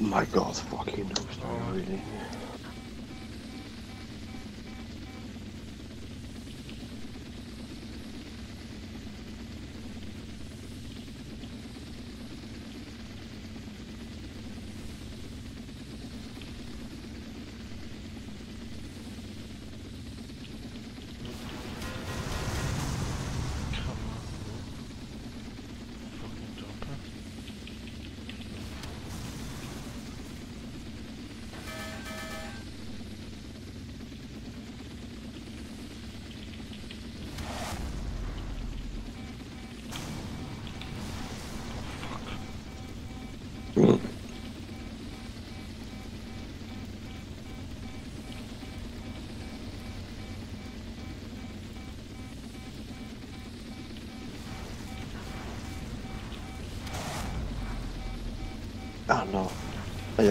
my god, fucking no Oh. really.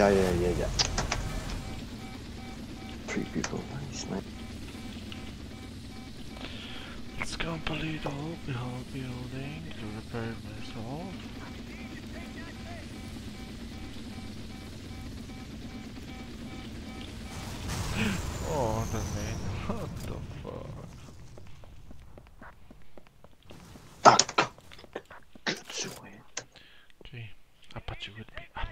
Yeah, yeah, yeah, yeah. Three people, nice, nice. Let's complete all the whole building to repair myself. oh, the man. What the fuck? Ah, good joy. Okay, Apache would be up.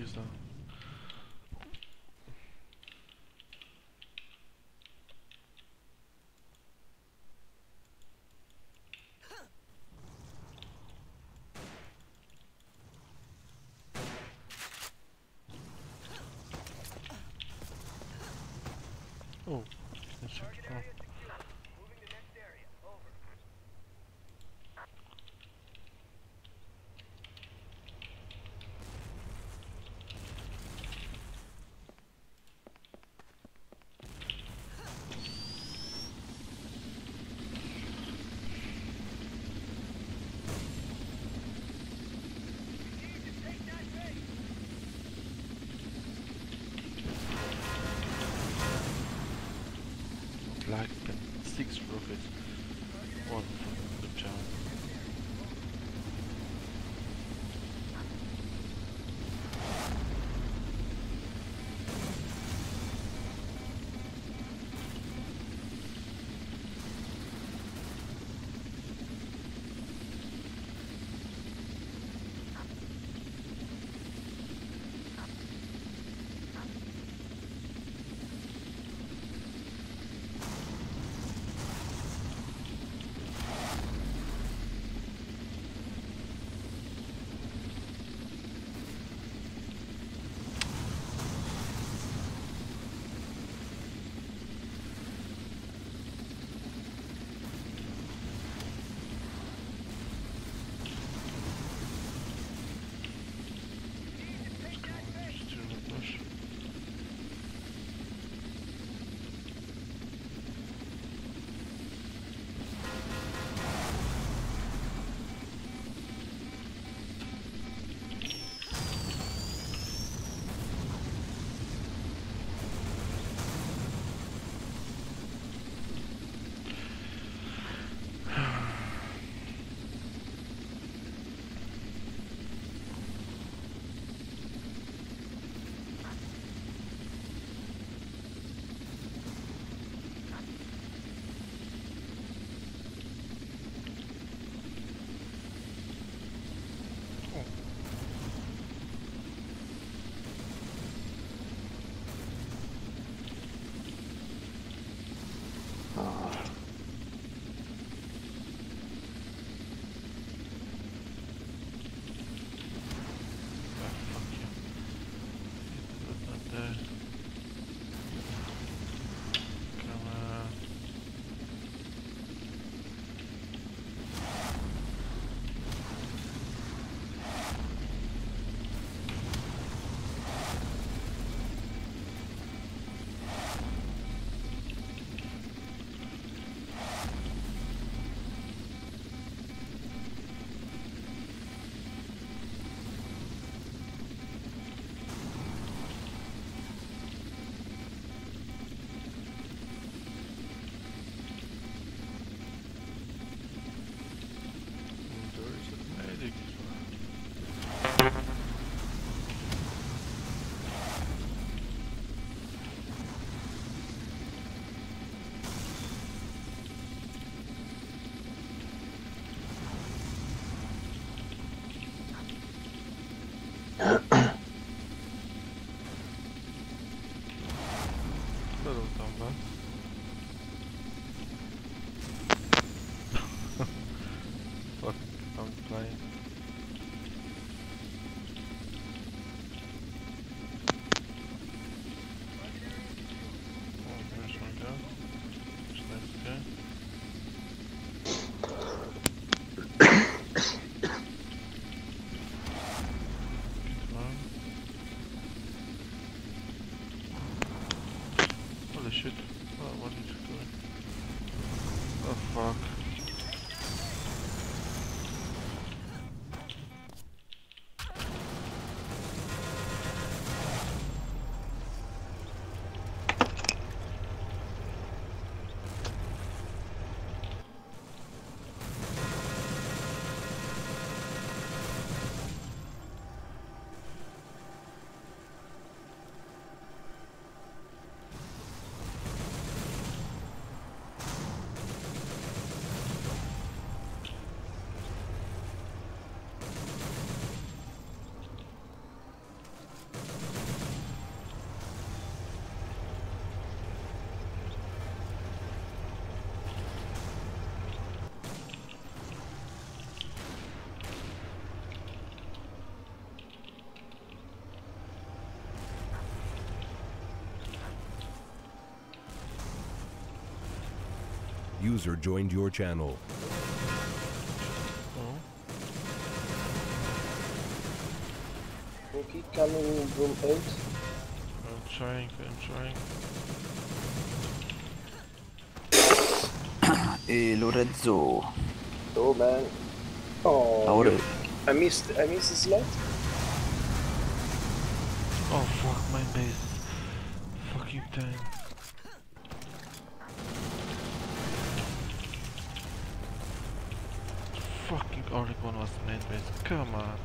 Please don't. Oh, that's a oh. User joined your channel. Oh. Rookie coming room 8. I'm trying, I'm trying. Hey eh, Lorenzo, Oh man. Oh, how? I missed I missed his light. Oh fuck, my base. Fucking tank. Fucking Come on.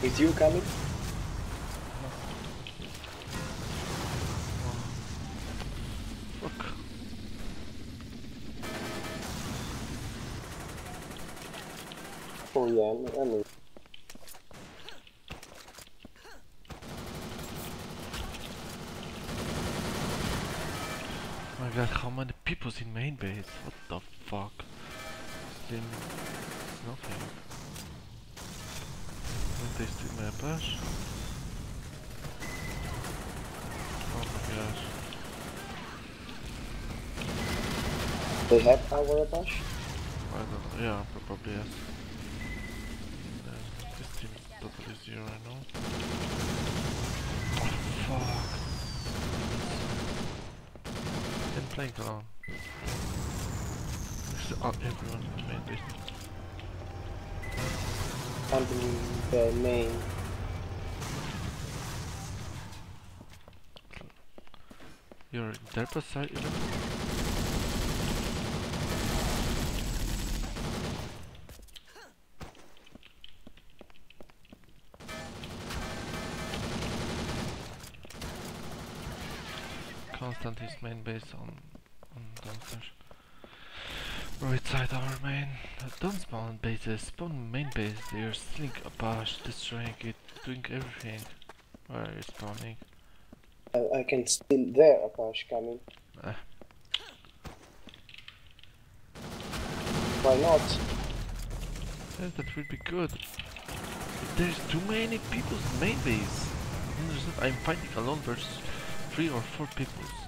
With you coming? Fuck. Oh yeah, I'm, I'm in. Oh my god, how many people's in main base? What the fuck? Still nothing. Don't they steal my Apache? Oh my gosh. They have our Apache? I don't know. Yeah, probably yes. This team is totally zero, I know. Oh, fuck. Been playing alone. Everyone in the main Camping the main. You're in Delta side is main base on. Right side our main. Don't spawn bases, spawn main base. They're stealing Apache, destroying it, doing everything. Where are you spawning? I, I can steal their Apache coming. Ah. Why not? That would be good. But there's too many people's main base. I'm fighting alone versus three or four people's.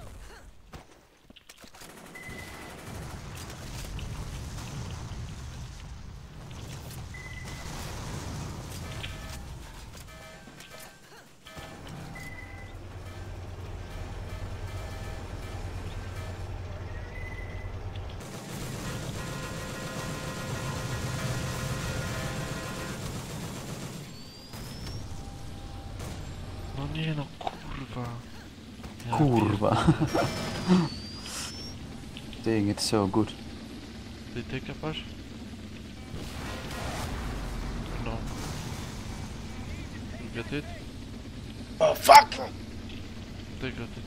Kurwa. Ja Kurwa. pierdolę. It so good. Did they take a push? No. You get it? Oh fuck! They got it.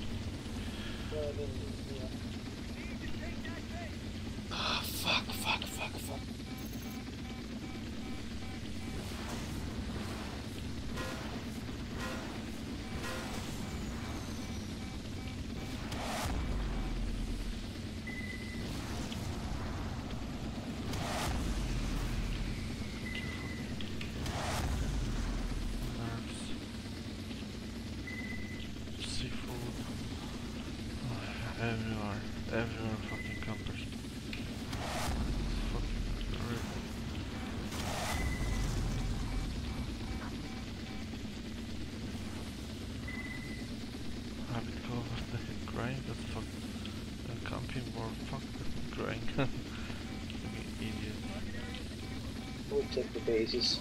Bases.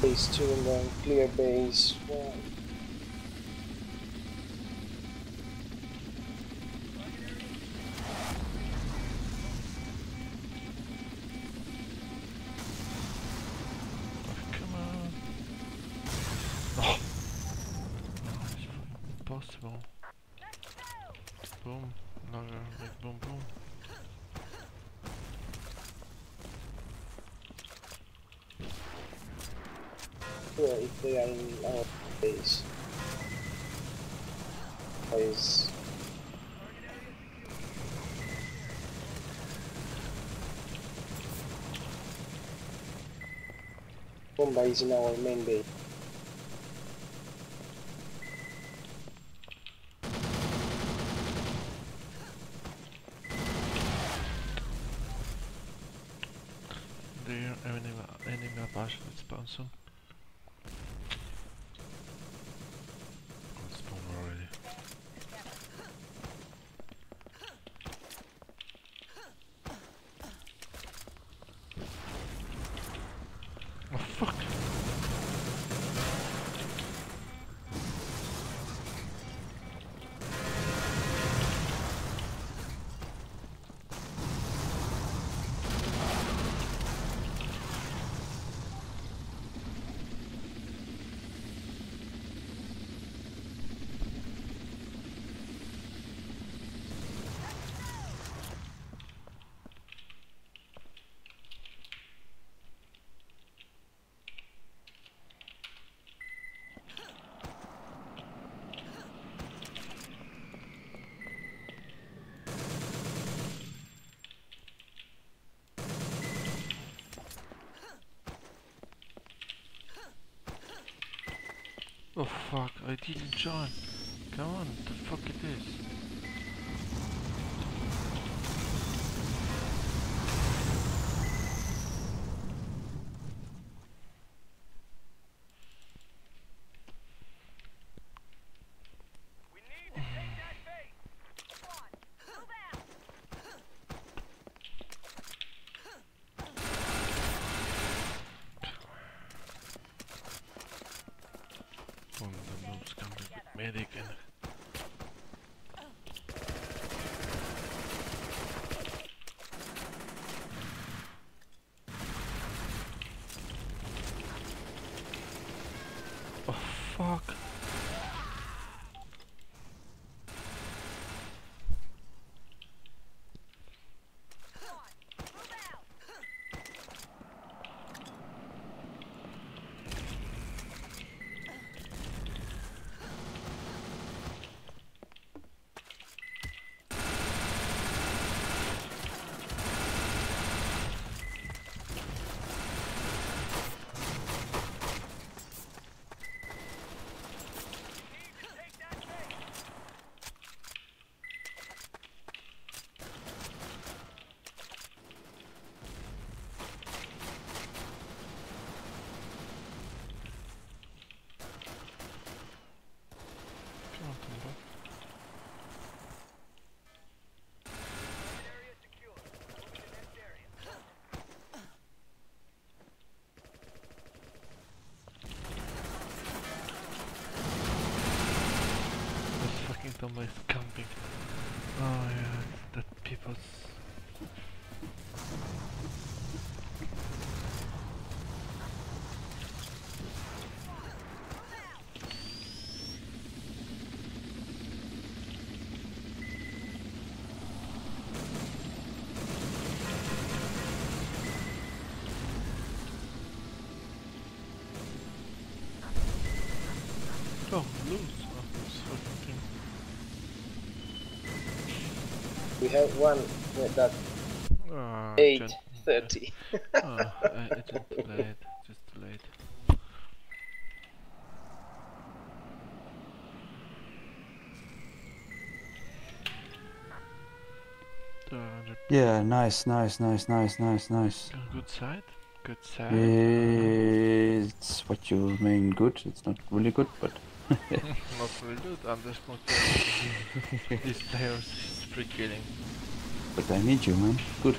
Base 2 and then clear base Are in our base. Is Bomba is in our main base. There enemy enemy Apache that spawn soon. Oh, it spawned already. Oh fuck! Oh fuck, I didn't join. Come on, the fuck it is. Of the be medic and somebody's camping. Oh yeah, that people's. We have one with that Ah, eight gen- thirty. Oh, I, I just delayed. Just delayed. Two hundred. Yeah, nice, nice, nice, nice, nice, nice. Good side. Good side. It's what you mean good. It's not really good, but Not really good. I'm just not these players is free killing. but I need you, man. Good.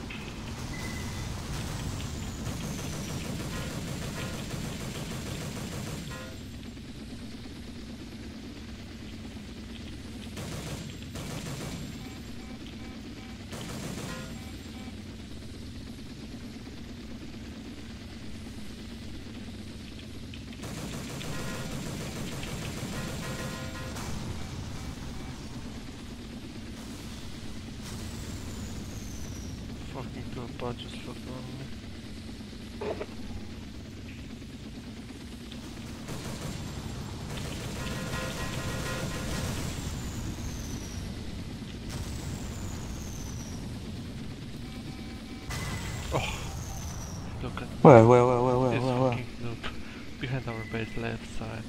Where, where, where, where, where, this where, where? noob behind our base left side.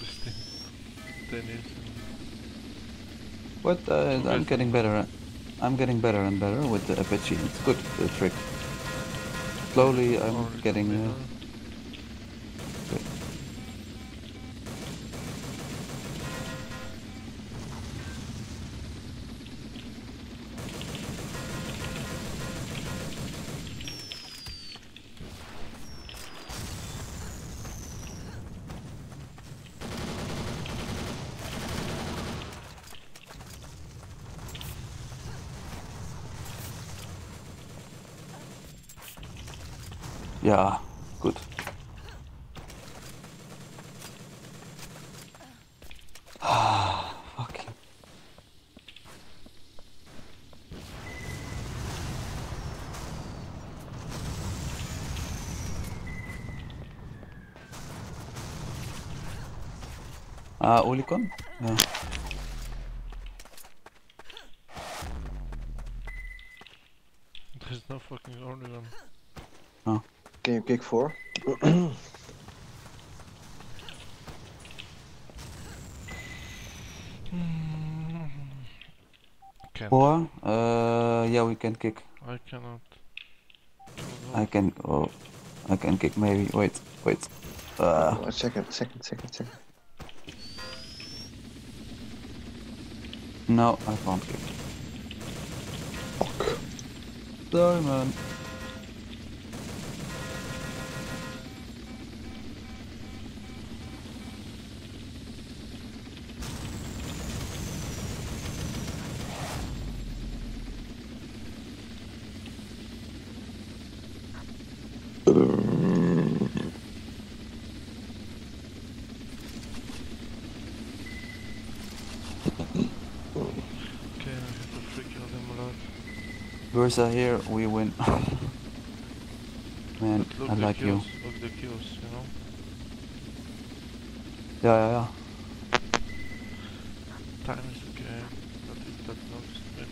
This thing, Dennis. What? Uh, I'm getting better. I'm getting better and better with the Apache. It's good, the trick. Slowly, I'm getting. Uh, Yeah, good. Fucking. Ah, Olicon? Yeah. There's no fucking Ornigan. Can you kick four? Can't. Four? Uh, yeah, we can kick. I cannot. I can. Oh, I can kick maybe. Wait, wait. Uh, Oh, second, second, second, second. no, I can't kick. Fuck. Sorry, man. Burza here, we win. Man, look I the like you. Look the kills, you know. Yeah, yeah, yeah. Time is okay, but if that knocks me.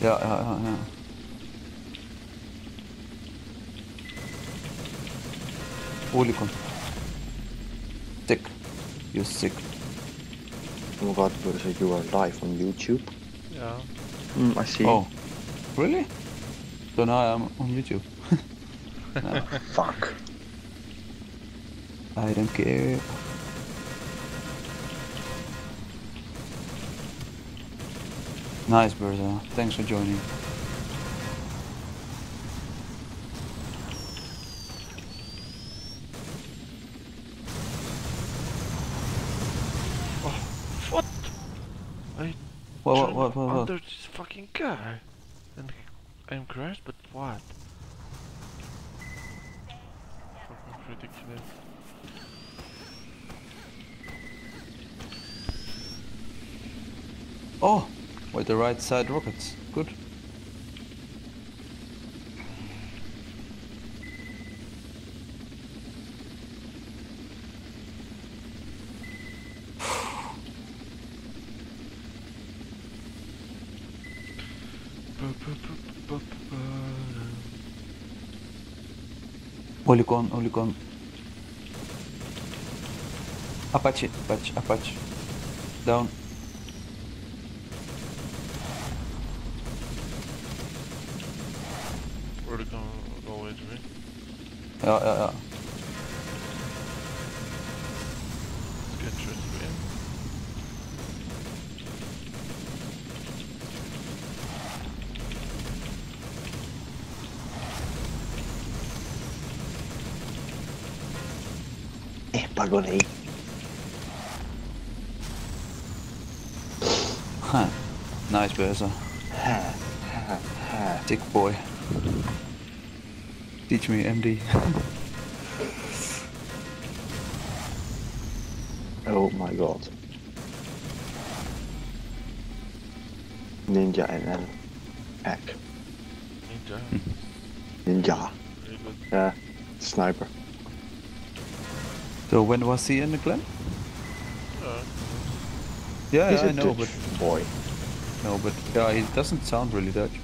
Yeah, yeah, yeah, yeah. Olicon. Sick. You sick. Oh my god, Burza, you are live on YouTube. Yeah. Mm, I see. Oh, really? So now I'm on YouTube. no, Fuck. I don't care. Nice, Burza. Thanks for joining. right side rockets. Good. Оликон, Оликон. Апачи, Апачи, Апачи. ja, ja, ja. Nice, Burza. Dick boy. Teach me, MD. Oh my god. Ninja en een hack. Ninja. Ninja. Yeah, sniper. so when was he in the clan? Uh, Yeah, He's yeah, a I know, Dutch but boy. no, but yeah, he doesn't sound really Dutch.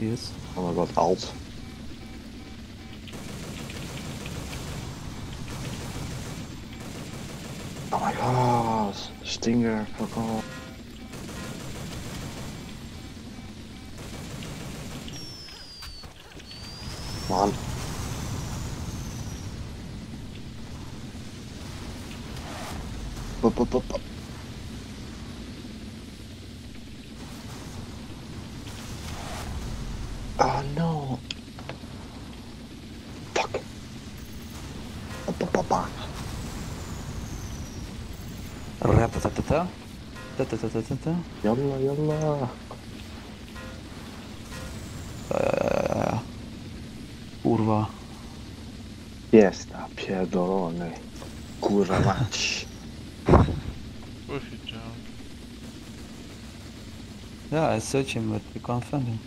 Yes. Oh my god, alt. Oh my god, Stinger, fuck off. ta ta ta ta ta. Yalla yalla. Eee, kurwa. Jest napierdolony. Kurwa mać. Profi canım. Yeah, it's searching but we can't find him.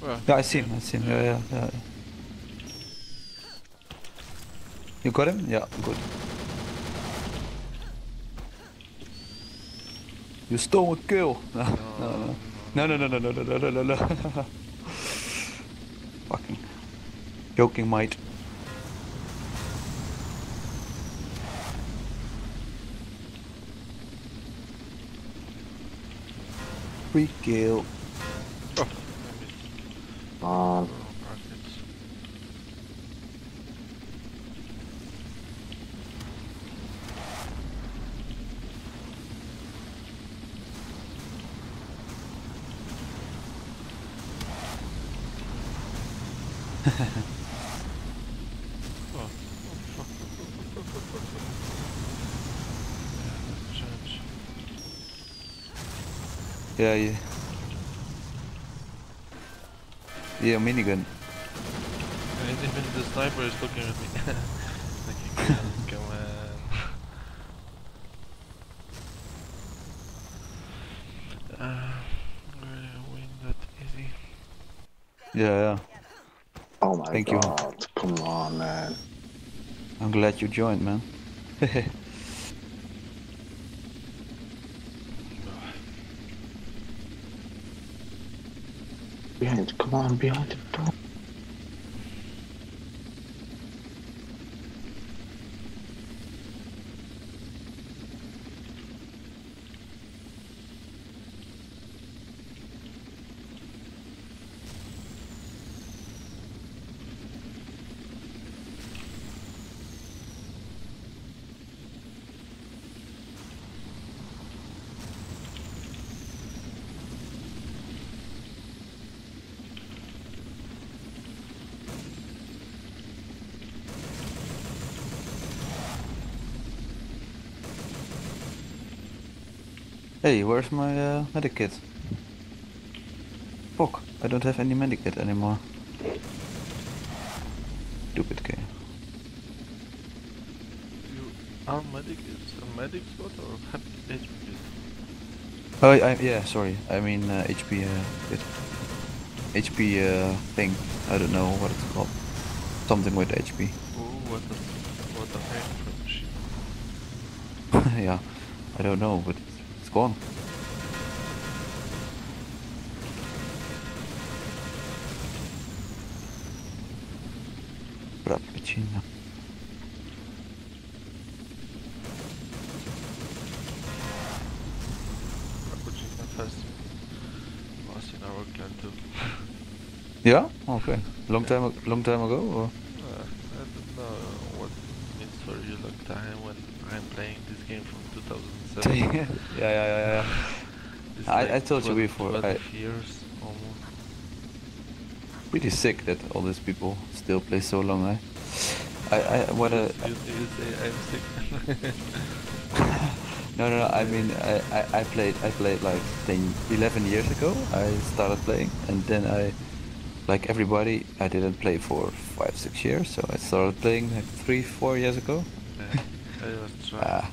Where? Yeah, I see him, I see him, yeah, yeah, yeah. You got him? Yeah, good. You stole a kill. No, no, no, no, no, no, no, no, no, no, no. Fucking joking, mate. Free kill. Oh, I missed. Man. Oh, brackets. Oh, oh, fuck. Yeah. Yeah, yeah. Yeah, minigun. Even the sniper is looking at me. like, come on. Uh, win that easy. Yeah, yeah. Thank you. Come on, man. I'm glad you joined, man. Behind, come on, behind Hey, where's my uh, medic kit? Fuck, I don't have any medic kit anymore. Stupid game. You are medic is a medic spot or HP? Oh, I, yeah, sorry. I mean uh, HP uh, kit. HP uh, thing. I don't know what it's called. Something with HP. Oh, what the what the heck yeah, I don't know, but it's gone. Frappuccino. Frappuccino first was in our clan too. Yeah? Okay. Long time, long time ago, or? Uh, I don't know what it means for you long time when I'm playing this game from 2007. Yeah, yeah, yeah, yeah, yeah. I- like I told you before, 12 I- years almost. Pretty sick that all these people still play so long, eh? I, I, what a, You, you say I'm sick. no, no, no, I mean, I, I, I played, I played like 10, 11 years ago, I started playing, and then I, like everybody, I didn't play for 5, 6 years, so I started playing like 3, 4 years ago. Yeah, I was trying Ah.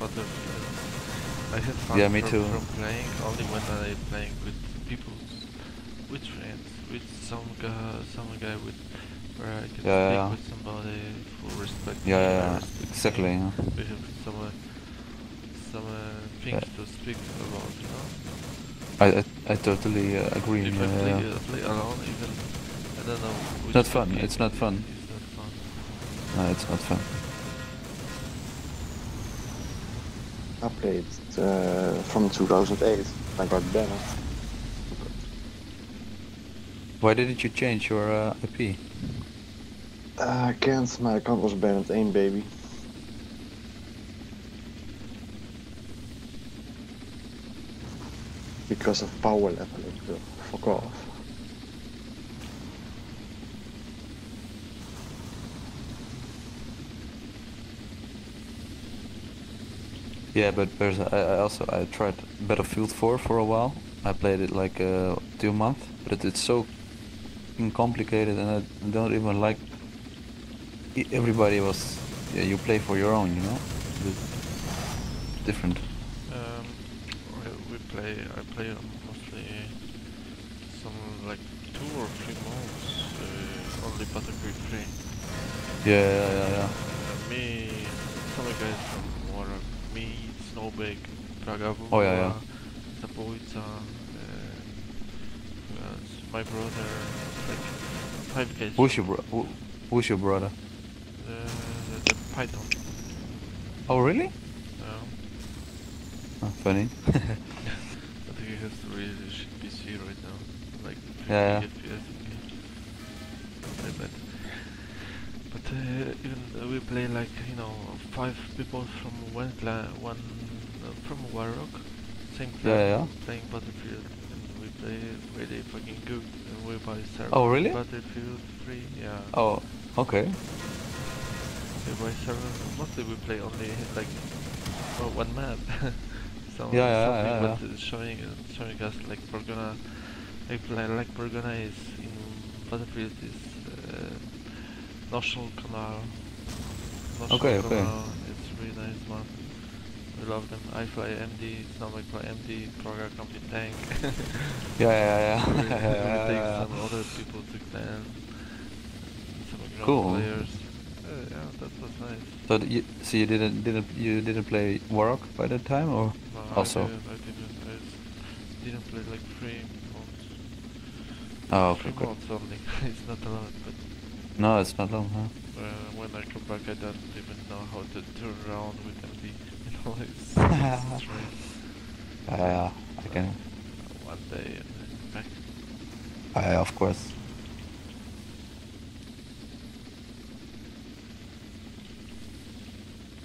I had fun Yeah, me from, too. from playing only when I playing with people, with friends, with some guy, some guy with where I can Yeah, speak yeah. with somebody full respect. Yeah, yeah, yeah, exactly, yeah. We have some uh, some uh, things Yeah. to speak about, you know. I, I, I totally uh, agree. If I play, uh, play alone, even I don't know. not fun, it's not fun. It's not fun. No, it's not fun. I played uh, from 2008. I got better. Why didn't you change your uh, IP? Uh, I can't. My account was banned. Aim baby. Because of power leveling. so Fuck off. Yeah, but there's I, I also I tried Battlefield 4 for a while. I played it like uh, two months, but it, it's so complicated, and I don't even like. Everybody was, yeah, you play for your own, you know. It's different. Um, we play. I play mostly some like two or three months uh, only Battlefield 3. Yeah, yeah, yeah, yeah. Uh, me, some guys from Warrock, me, Snowbake, Praga Oh, yeah, yeah. Zabójca, uh, else? my brother, like five guys. Who's your bro? Who, who's your brother? Uh, the, the Python. Oh, really? Um, Oh, funny. I think he has a really shit PC right now. Like Yeah, 50 FPS. I bet. But uh, even we play like you know five people from one clan, one from Warrock, same clan, Yeah, yeah. playing Battlefield, and we play really fucking good. And we buy server. Oh, really? Battlefield 3, yeah. Oh, okay. We buy server. Mostly we play only like well, one map. so Yeah, yeah, yeah, yeah. showing showing us like Burgona, like like, like Burgona is in Battlefield is uh, Noshahr Canal. Noshahr Okay, okay. It's really nice one. We love them. I fly MD. It's not like fly MD. Praga company tank. Yeah, yeah, yeah. yeah, yeah, yeah. some other people to clan. Some Cool. players. Uh, yeah, that was nice. So you, so you didn't didn't you didn't play Warrock by that time, or No, also? I didn't, I didn't, I didn't play like three months. Oh, okay, three good. months only. it's not a lot, but No, it's not long, huh? uh, when I come back, I don't even know how to turn around with MD. You know, it's, it's. Yeah, I can. One day and back. Uh, of course.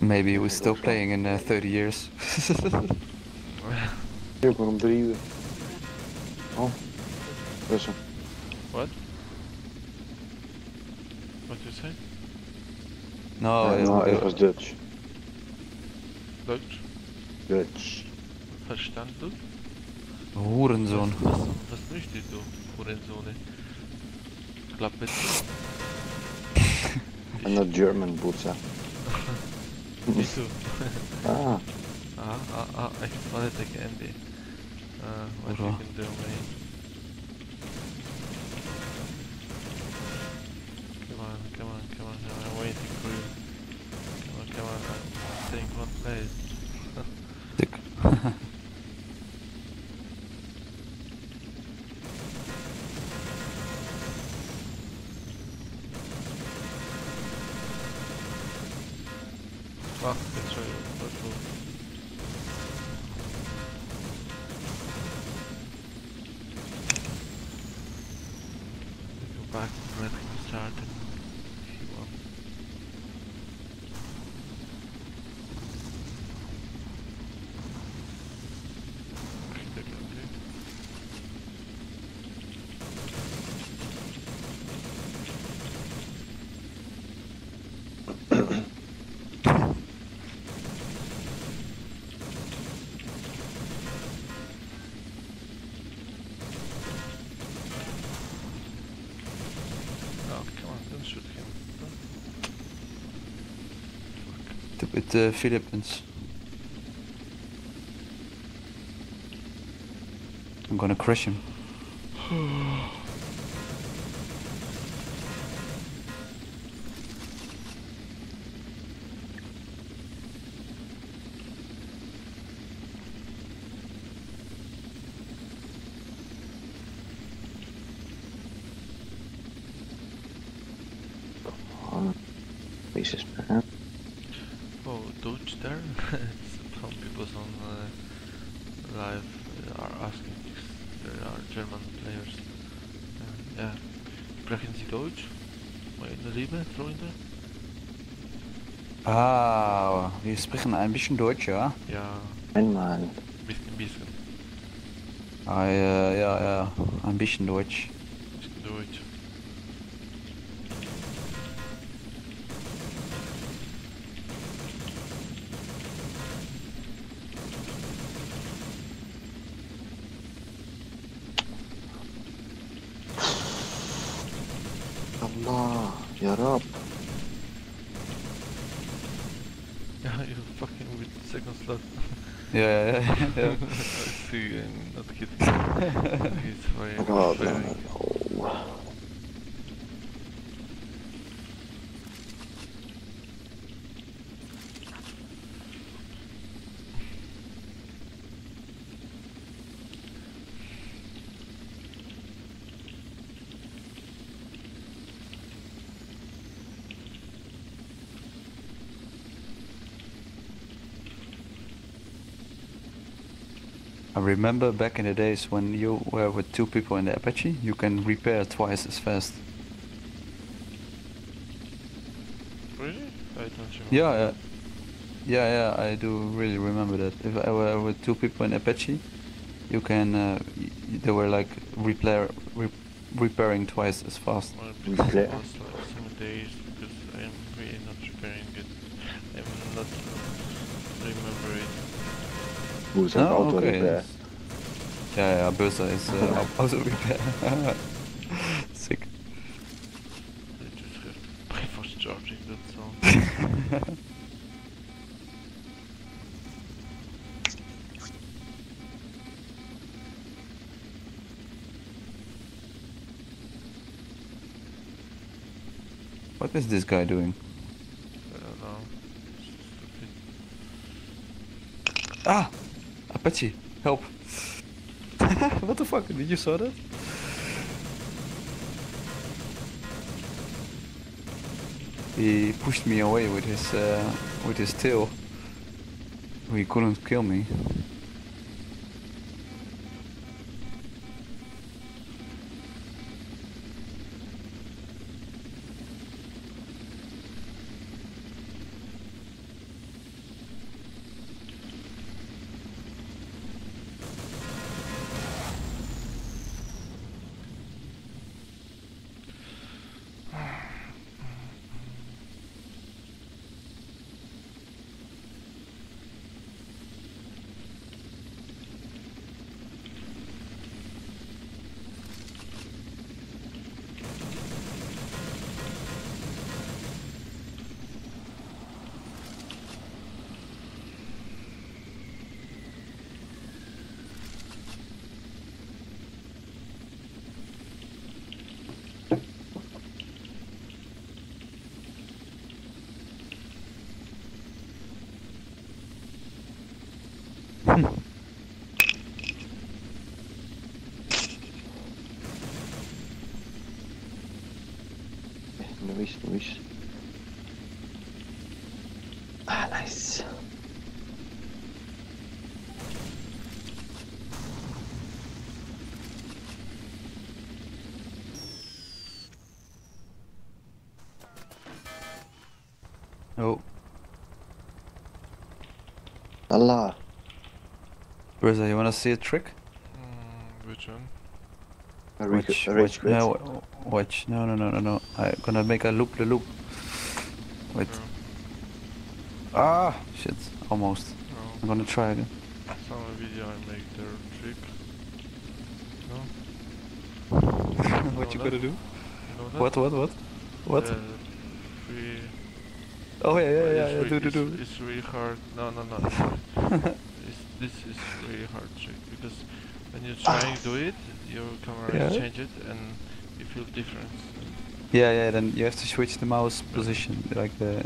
Maybe we're still playing in uh, 30 years. Ik ben om drie uur. Oh. Russen. what? What you say? no, no, it- it was Dutch. Dutch? Dutch. Verstand du? Hurensohn. Was, was, was möchtest du, Hurensone? Klappe zu. I'm not German, Butcher. Wieso? Ah, Ah, ah, ah, ich war der Candy. Uh, what you Oder? can do. With eh, the Philippines. I'm gonna crush him. Some people on uh, live uh, are asking if there are German players. Uh, ja, sprechen Sie Deutsch? Meine Liebe, Freunde? Ah, wir sprechen ein bisschen Deutsch, ja? Ja, Einmal. bisschen, bisschen, Ah, ja, ja, ja, ein bisschen Deutsch. bisschen Deutsch. Ja. ja. I see, I'm not kidding. He's very, Oh God, very oh. I remember back in the days when you were with two people in the Apache, you can repair twice as fast. Really? I don't remember. Yeah, yeah, yeah, yeah. I do really remember that. If I were with two people in Apache, you can. Uh, they were like repair, re- repairing twice as fast. Who's an Oh, auto okay. repair? Yeah, yeah. Burza is uh, auto repair. Sick. I just have to pay for charging that's all. what is this guy doing? I don't know. Stupid. Ah, Apache, help! what the fuck? Did you saw that? He pushed me away with his uh, with his tail. He couldn't kill me. Noise, noise. Ah, nice. Oh, Allah. Burza, you wanna see a trick? Mm, which one? A rage, Watch, a rage watch, quit. No, watch. No, no, no, no, no. I'm gonna make a loop the loop. Wait. No, Ah, shit. Almost. I'm gonna try again. Some video I make their trick. No? what you No, gonna do? What, what, what? What? Uh, oh, yeah, yeah, yeah, it's yeah, do, do, do. It's really hard. No, no, no. it's, this is really hard trick because when you try and do it, your camera Yeah. change it and you feel difference. Yeah, yeah, then you have to switch the mouse position, like the...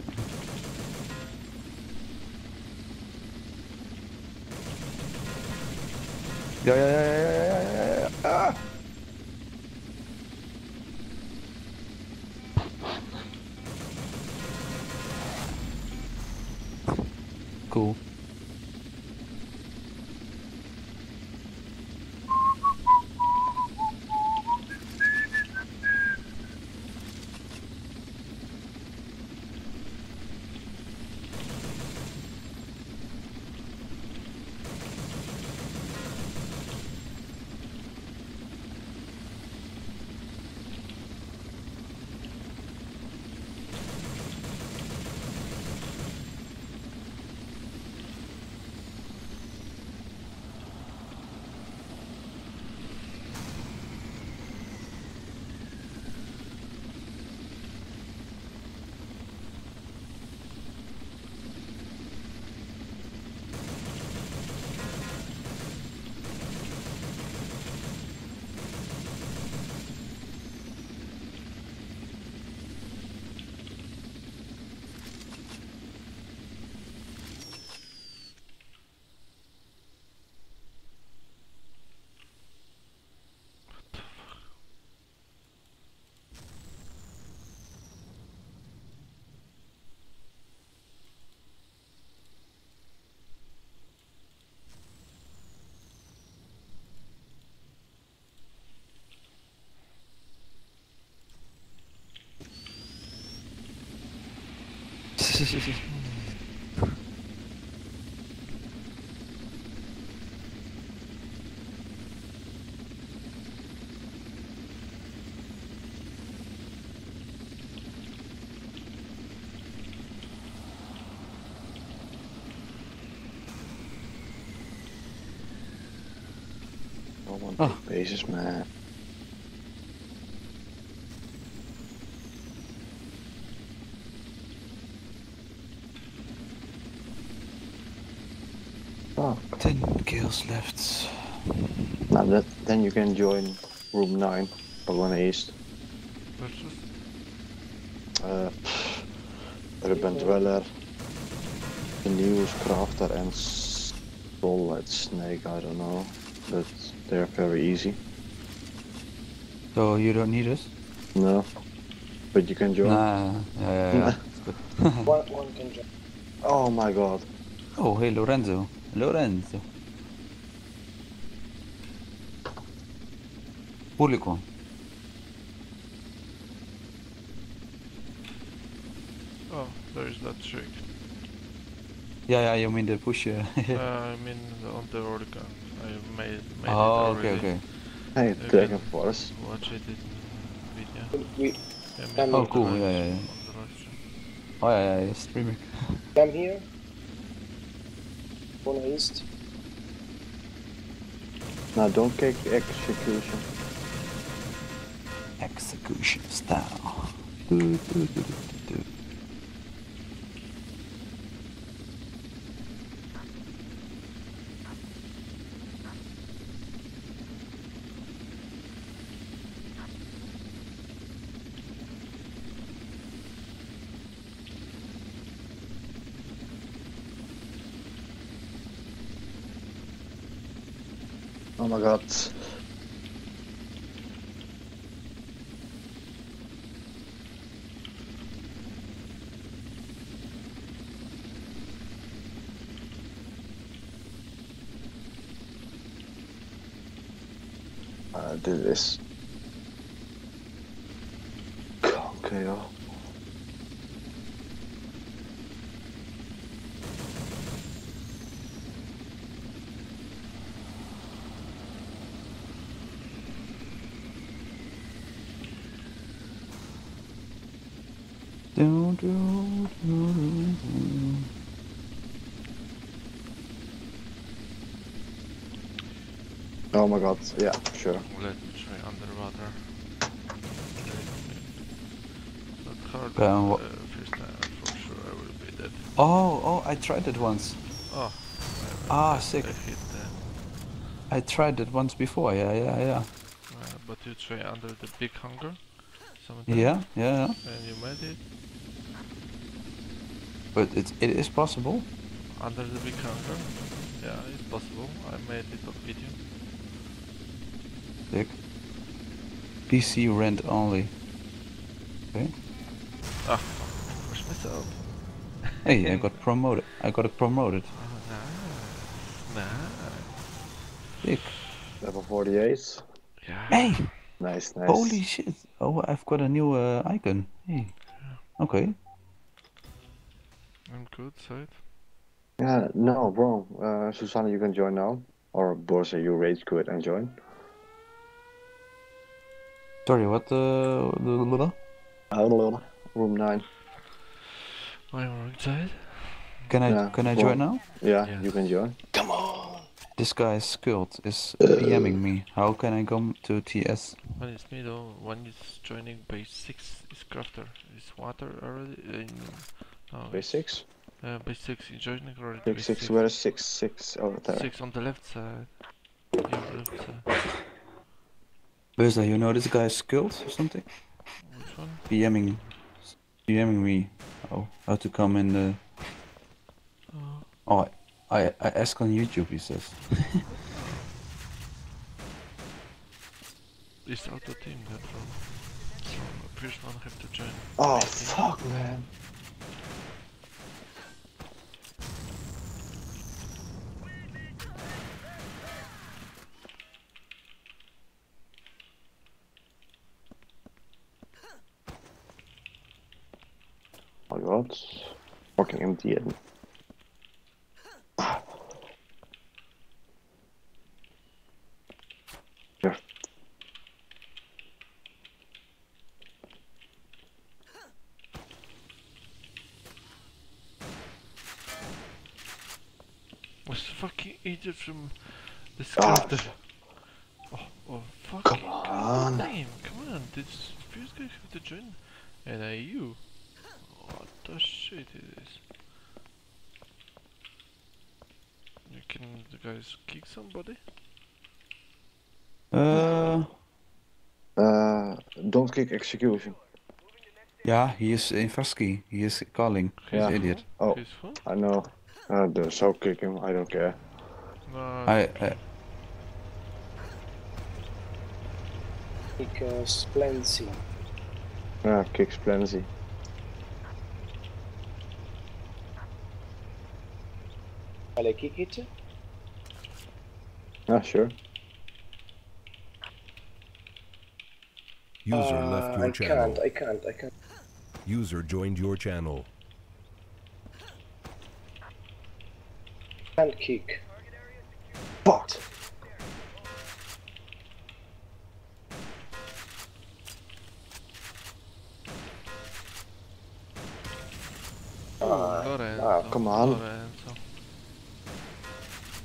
Yeah, yeah, yeah, yeah, yeah, ah! Cool. No one Oh. take bases, man. Oh, Ten kills left. now that then you can join room nine, Pagona East. Versus? Uh, Urban Dweller, the News Crafter, and Solid Snake. I don't know, but they're very easy. So you don't need us? No, but you can join. Nah, yeah, yeah, yeah. it's good. One, one can jump. Oh my god. oh, hey Lorenzo. Lorenzo. Público. Oh, there is that trick. Yeah, yeah, you mean the push? Uh, uh, I mean the, on the Orca. I made, made oh, it okay, already. okay. Hey, Okay. Dragon Force. Watch it in video. We Yeah, Oh, cool, yeah, yeah, yeah. on the live. Oh, yeah, yeah, yeah, streaming. come here. One east. Now don't take execution. Execution style. Do, do, do. Oh my god. Dit is... Kanker, joh. Do, do, do, do, do. Oh my god, yeah, sure. Let me try underwater. Not hard. Yeah, uh, first time for sure I will be dead. Oh, oh, I tried it once. Oh. Ah, I, sick. I hit that. I tried it once before. Yeah, yeah, yeah. Uh, but you try under the big hunger. Sometime, Yeah, yeah, yeah. And you made it But it it is possible. under the big hunger. Yeah, it's possible. I made it on video. Sick. PC rent only. Okay. Ah, push myself. Hey, I got promoted. I got it promoted. Oh, nice. Nice. Sick. Level 48. Yeah. Hey, Nice, nice. holy shit! Oh, I've got a new uh, icon. Hey. Okay. I'm good, side. Yeah, no, bro. Uh, Susanna, you can join now. Or Burza, you rage quit and join. Sorry, what? Uh, the- the- the- Uh, Room 9. I'm wrong side. can I Yeah, can I well- join now? Yeah, Yes. you can join. Come on! This guy Skuld is PMing me. How can I come to TS? One is me though, one is joining base 6 is crafter. Is water already in... No, Base 6? Uh, base 6 is joining already. 6, base 6, where is 6? 6 over there. 6 on the left side. Your left side. Where's that? You know this guy's Skuld or something? Which one? PMing, PMing me. Oh, how to come in the? Uh, oh, Oh, I I ask on YouTube. He says. is auto team that one. So, first one have to join. Oh, fuck, man. God. Fucking empty again. Yeah. Was the fucking idiot from the Ah, crafter? Oh, oh, fucking Come on. name, come on, this guy have to join. And I you. What the shit it is? You can the guys kick somebody? Uh, Uh, don't kick execution. yeah, he is in Vasky. He is calling. He's Yeah. an idiot. Oh. I know. Uh, the- so kick him. I don't care. No, I, I Because plenty. Yeah, kicks plenty. Shall I kick it? Yeah, sure. User Uh, left your I channel. can't, I can't, I can't. User joined your channel. Can't kick. Fuck. Oh, Lorenzo. ah, come on.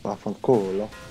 Lorenzo. Vaffanculo.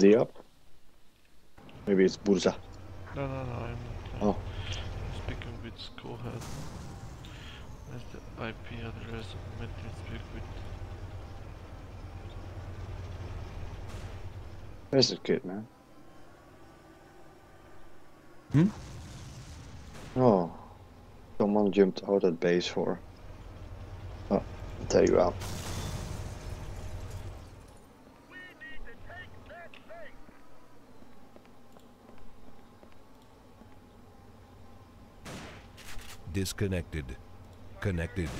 MD up. Maybe it's Burza. No, no, no, I'm, I'm Oh. speaking with Skullhead. That's the IP address of meant speak with. Where's the kid, man? Hmm? Oh. Someone jumped out at base for. Oh, I'll tell you out. Disconnected. Connected.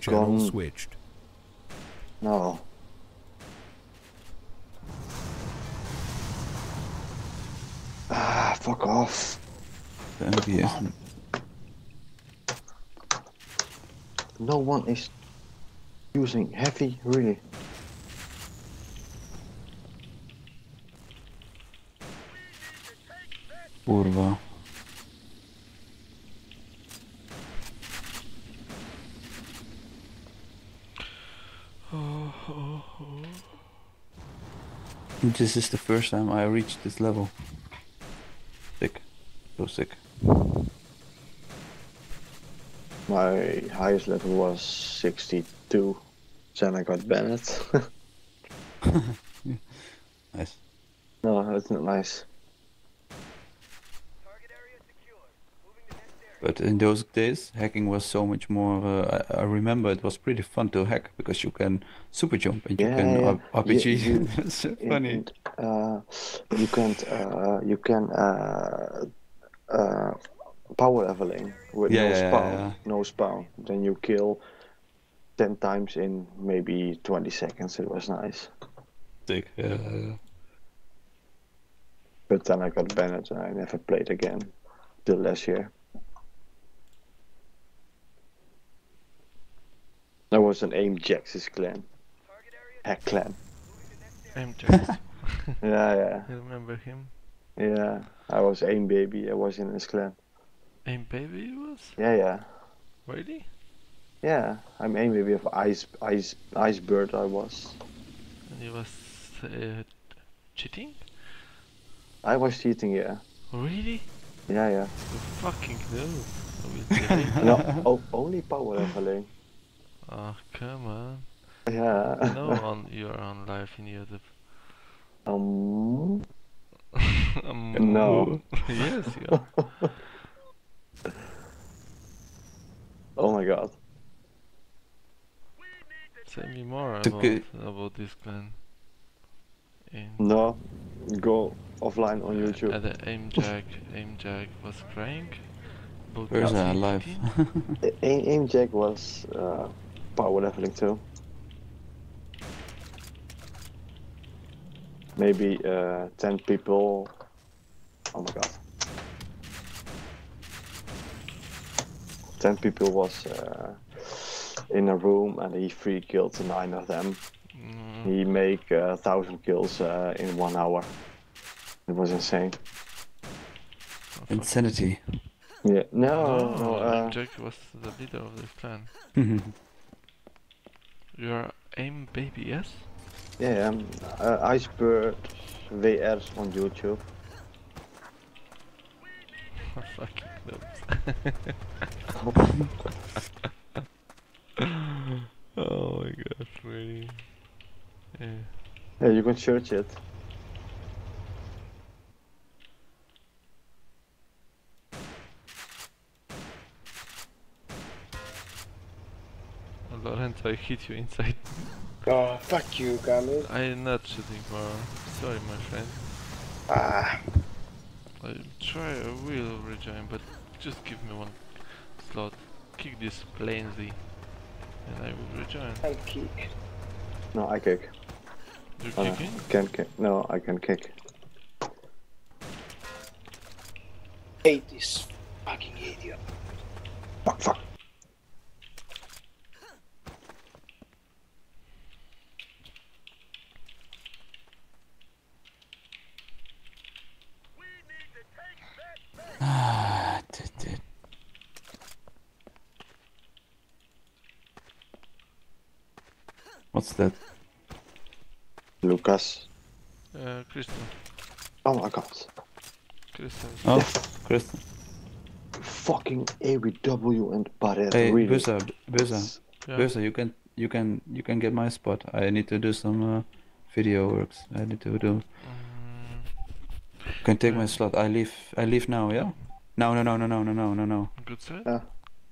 Channel Gone. switched. No. Ah, fuck off. The MBS. No one is using heavy, really. Kurwa. This is the first time I reached this level. Sick. So sick. My highest level was 62. Then I got banned. Nice. no, that's not nice. But in those days, hacking was so much more. Uh, I, I remember it was pretty fun to hack because you can super jump and you Yeah, can yeah. RPG. You- you- It's so funny. And, uh, you can uh, you can uh, uh, power leveling with Yeah, no yeah, yeah, spawn, yeah. no spawn. Then you kill ten times in maybe twenty seconds. It was nice, Sick. Yeah, yeah. but then I got banned and I never played again till last year. There was an AIM Jax's clan, hack clan. MJax. Yeah, yeah, I remember him. yeah. I was AIM baby. I was in his clan. Aim baby it was? Yeah, yeah. Really? Yeah, I'm aim baby of ice ice ice bird I was. And he was uh, cheating? I was cheating, yeah. Really? Yeah, yeah. You fucking no. I no, oh, only power leveling. oh, come on. Yeah. No on you're on live in YouTube. um. um, No. yes, you are. Oh my god. Tell me more about, about this clan. In, No, go offline on YouTube. Uh, the aim jack, aim jack was crying. About Where's the uh, live? team. Aim, aim Jack was uh, power leveling too. Maybe uh, ten people. Oh my god. Ten people was uh, in a room and he free killed nine of them. Mm, He make a uh, thousand kills uh, in one hour. It was insane. oh. Insanity. Yeah. No, No, no. Uh, jack was the leader of this clan. You are aim baby, yes? yeah. Um, uh, Icebird VR on YouTube. fucking noobs. oh my god, really? Yeah. Yeah, you can search it. Oh, Lorenz, I hit you inside. Oh, fuck you, Kamil. I am not shooting more. Sorry, my friend. Ah, I try, I will rejoin, but just give me one slot. Kick this plainly, and I will rejoin. I'll kick. No, I kick. You're Uh, kicking? can kick. No, I can kick. hate this fucking idiot. Fuck, fuck. What's that? Lucas. Uh, Kristen. Oh my god. Kristen. Oh, Kristen. Fucking ABW and Barret Hey, really. Burza, Burza, Yeah. Burza, you can, you can, you can get my spot. I need to do some uh, video works. I need to do. Mm, You can take my slot. I leave. I leave now. Yeah. No, no, no, no, no, no, no, no, no. good side? Yeah.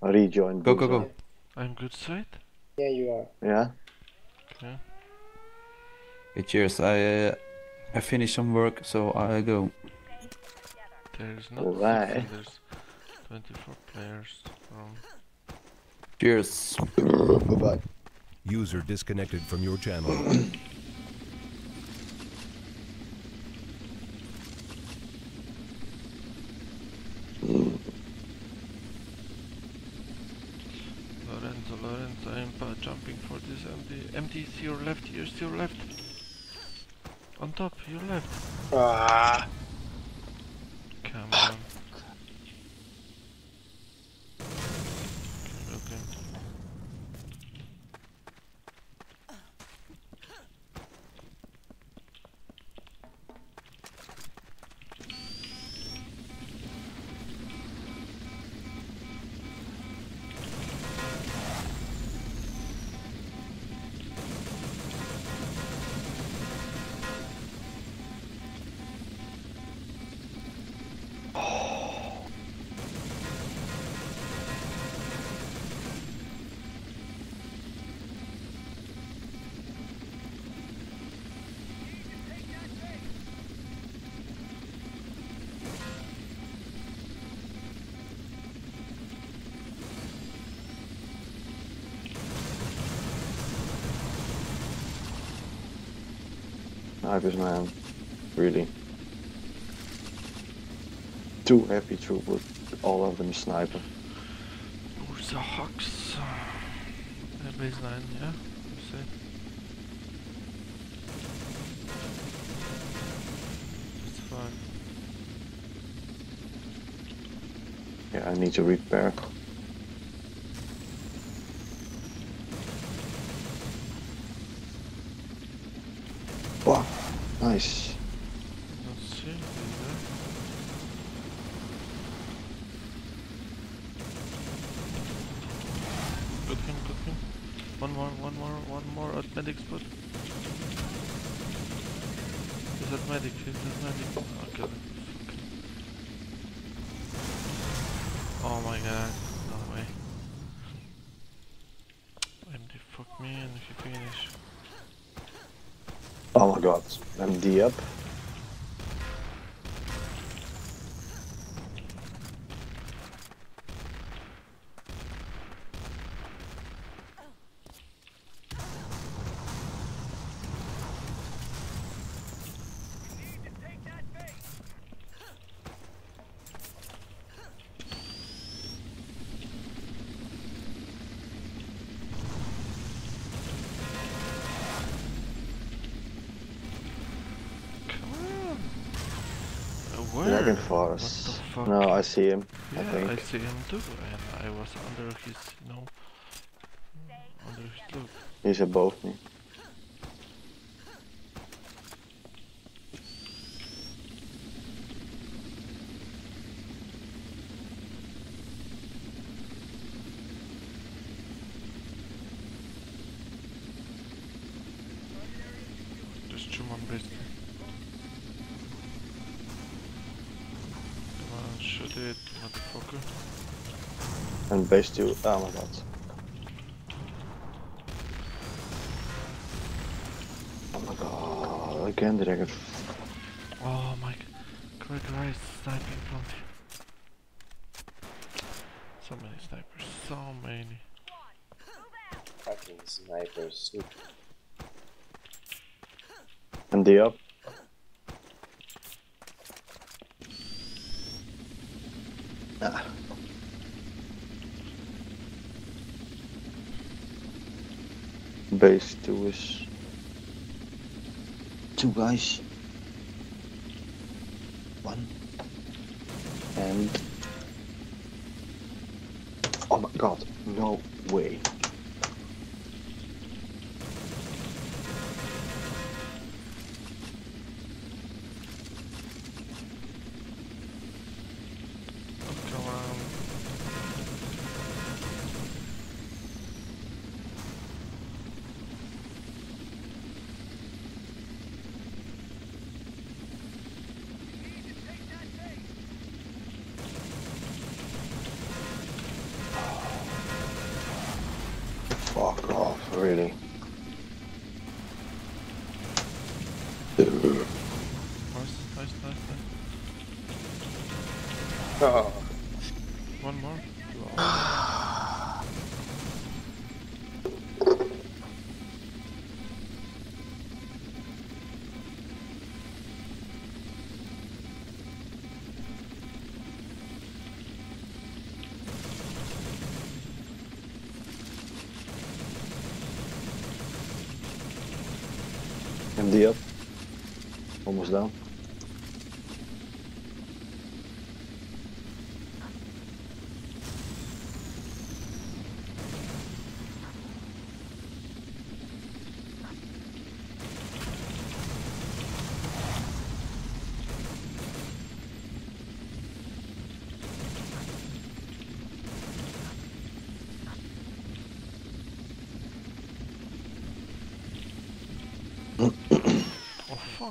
Rejoin. Go, go, go. I'm good side? Yeah, you are. Yeah? Okay. Hey, cheers. I, uh, I finished some work, so I go. There's not Alright. there's 24 players from Cheers. bye bye. User disconnected from your channel. you left. Ah. Snipers, man. Really. Too happy to with all of them sniper. Ursa Hux. Uh, baseline, yeah? Fine. Yeah, I need to repair. Nice. Got him, got him. One more, one more, one more at medic spot. He's at medic, he's at medic. Okay. Oh my god, no way. MD fuck me and he finish. Oh my god, D up. I see him. I Yeah, think. I see him too, and I was under his, you know, under his look. He's above me. Base 2. Oh my god. Oh my god, again Dragon. Oh my, g- Craig Rice sniping from here. So many snipers, so many. fucking snipers. MD up. Base two is two guys. One. And Oh my god, no way.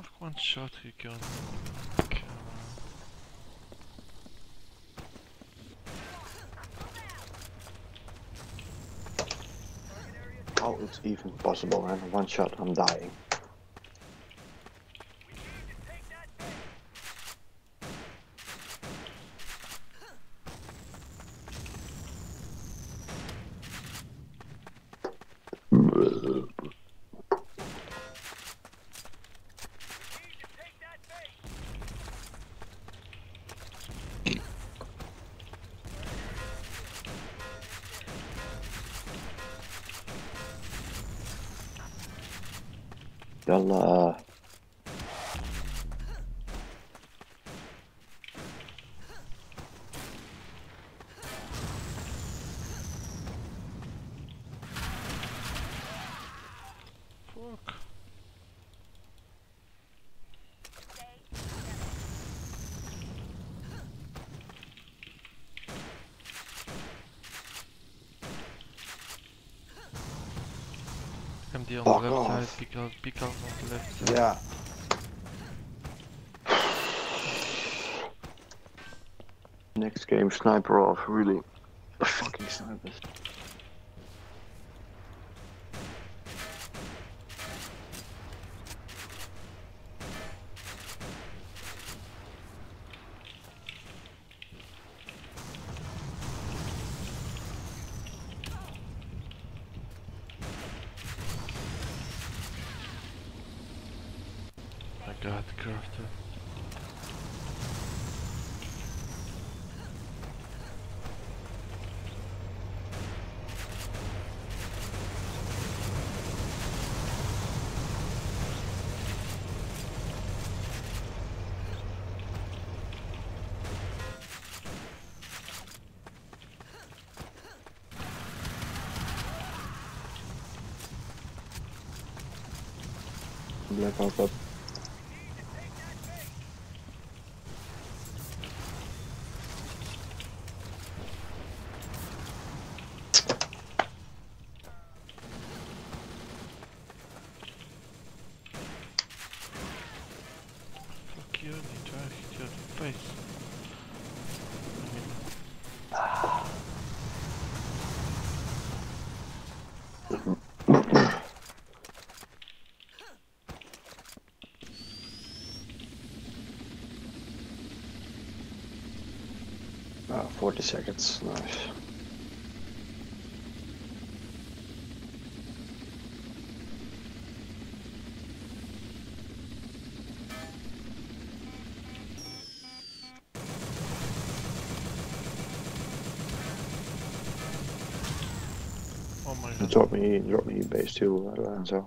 Fuck, one shot he gun. Come. How it's even possible, man. One shot, I'm dying. On Fuck the left off. side, pick out, pick out on the left side. Yeah. Next game, sniper off, really. Fucking snipers. I got crafted. Blackout up. Fuck seconds oh Drop me, drop me base two, Atlanta.